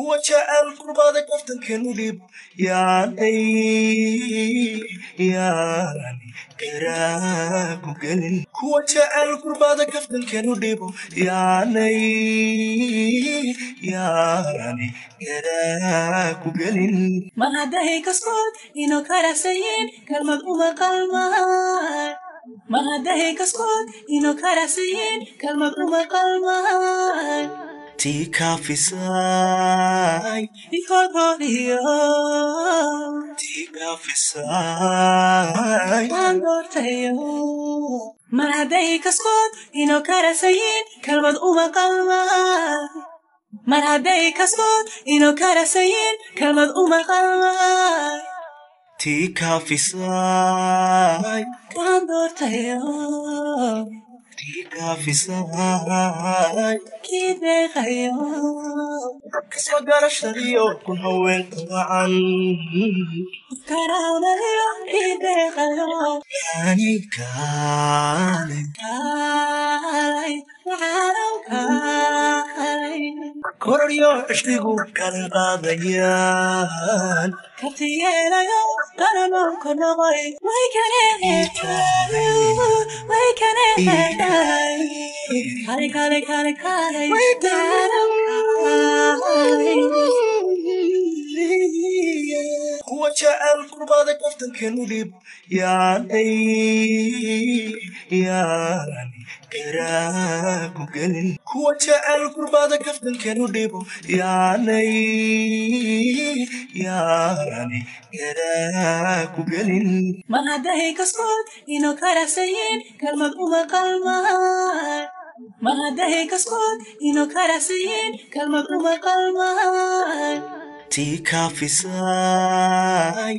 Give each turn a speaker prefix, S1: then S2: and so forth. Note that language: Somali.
S1: هو شاعر القربى ذكرت الكذب يعني يعني كراك وقلب هو شاعر القربى ذكرت الكذب يعني يعني كراك
S2: وقلب ما هذا هيك صوت إنه كرسين كلمة أمة قلمها ما هذا هيك صوت إنه كرسين
S1: كلمة أمة
S2: قلمها
S1: tii kaafisay
S2: mar hadday kaskood inuu karasayin kalmad uma qalmaan mar hadday kaskood inuu karasayin kalmad uma qalmaan
S1: tii kaafisay
S2: waan doortayo بيك
S1: في سماك كده غيرك كسر
S2: شريك هويت معا
S1: كرانا كده
S2: غيرك يعني كان
S1: كان Koryo ashtigu kalqadayan
S2: Katiyelayo kalmo konogay Way kane Way kane kale kale kale kale macaanow kaalay
S1: kuwa jecel kurbaada kaftankeenu dhib yaanay yaani garaagu gelin kuwa jecel kurbaada kaftankeenu dhibo yaanay yaani garaagu gelin
S2: mar hadday kaskood inuu karasayin kalmad uma qalmaan mar hadday kaskood inuu karasayin kalmad uma qalmaan
S1: tii kaafisay